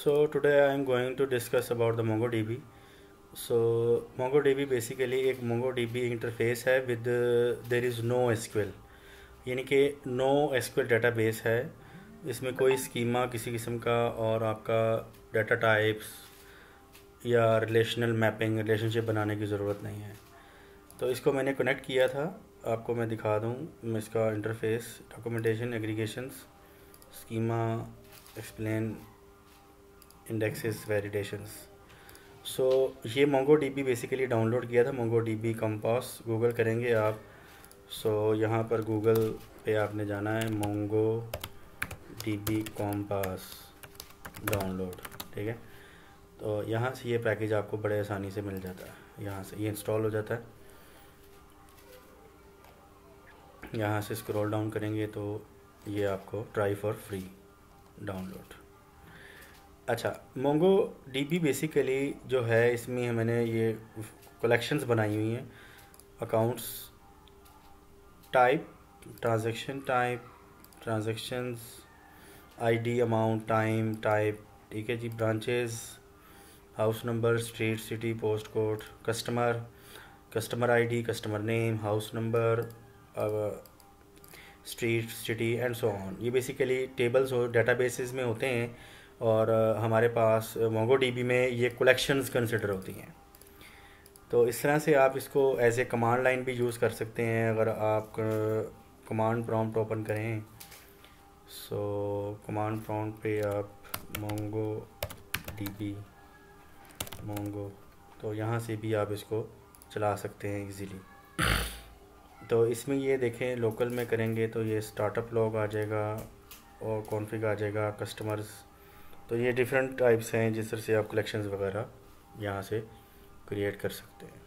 So, today I am going to discuss about the MongoDB. So, MongoDB basically एक MongoDB interface है with there is no SQL यानी कि no SQL database है। इसमें कोई schema किसी किस्म का और आपका डाटा टाइप्स या रिलेशनल मैपिंग रिलेशनशिप बनाने की ज़रूरत नहीं है। तो इसको मैंने कनेक्ट किया था। आपको मैं दिखा दूँ इसका interface documentation aggregations schema explain indexes validations so ये मोंगो डी बेसिकली डाउनलोड किया था मोंगो डी कंपास गूगल करेंगे आप। सो so, यहाँ पर गूगल पे आपने जाना है मोंगो डी बी डाउनलोड ठीक है? तो यहाँ से ये पैकेज आपको बड़े आसानी से मिल जाता है। यहाँ से ये इंस्टॉल हो जाता है। यहाँ से स्क्रॉल डाउन करेंगे तो ये आपको ट्राई फॉर फ्री डाउनलोड अच्छा मोंगो डीबी बेसिकली जो है, इसमें मैंने ये कलेक्शंस बनाई हुई हैं। Accounts type transaction type transactions ID amount time type ठीक है जी branches house number street city post code customer customer ID customer name house number street city and so on ये बेसिकली टेबल्स हो databases में होते हैं। और हमारे पास Mongo dB में ये कलेक्शंस कंसिडर होती हैं। तो इस तरह से आप इसको एज ए कमांड लाइन भी यूज़ कर सकते हैं, अगर आप कमांड प्रॉम्प्ट ओपन करें। सो कमांड प्रॉम्प्ट पे आप मोंगो डीबी मोंगो तो यहाँ से भी आप इसको चला सकते हैं इजीली तो इसमें ये देखें लोकल में करेंगे तो ये स्टार्टअप लॉग आ जाएगा और कॉन्फ़िग आ जाएगा कस्टमर्स तो ये डिफरेंट टाइप्स हैं जिस तरह से आप कलेक्शंस वगैरह यहाँ से क्रिएट कर सकते हैं।